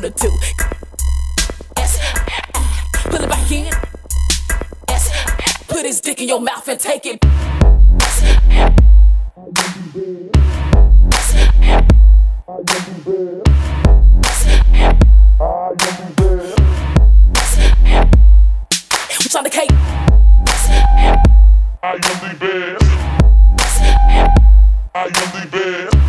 wanna. Yes. It back in. Yes. Put his dick in your mouth and take it. What's on the cake? I am the best. I am the best.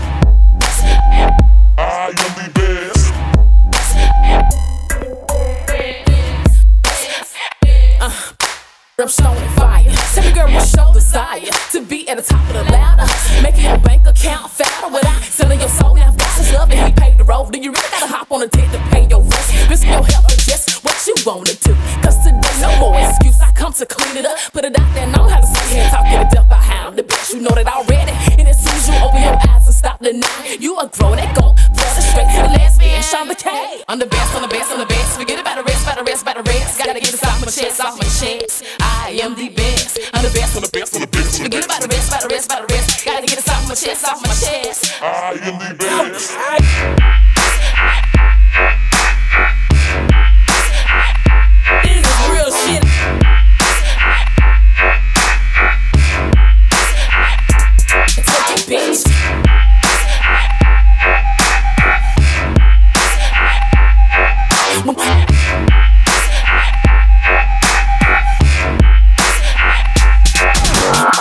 I'm showing fire. Every girl will show desire to be at the top of the ladder. Making your bank account fatter without selling your soul. Now, if that's love and he paid the road, then you really gotta hop on a dick to pay your rent. Risk your health for just what you wanna do. Cause today, no more excuse. I come to clean it up. Put it out there, know how to sit here and talk to the death behind the bitch. You know that already. And as soon as you open your eyes and stop denying, you are grown and go. Throw it straight to the lesbian, Shunda K. I'm the best, I'm the best, I'm the best. Forget about the about the rest, about the rest. Gotta get this off my chest, off my chest. I am the best, I'm the best, I'm the best, I'm the best. Forget about the rest, about the rest, about the rest. Gotta get this off my chest, off my chest. I am the best. This is real shit. Bitch. First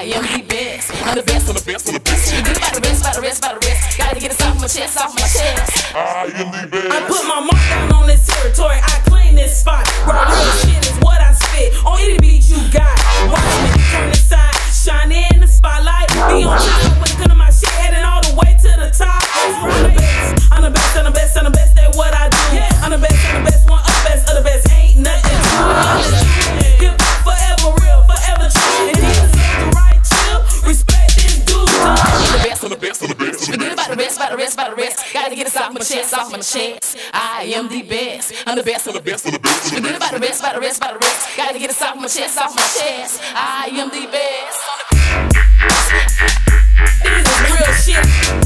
I am the best, I'm the best, I'm the best, I'm the best. Forget about the rest, about the rest, about the rest. Gotta get this off my chest, off my chest. I am the best. I put my mark down on this territory. I off my chest, off my chest. I am the best. I'm the best, I'm the best, I'm the best. Forget about the rest, about the rest, about the rest. Gotta get this off my chest, off my chest. I am the best. This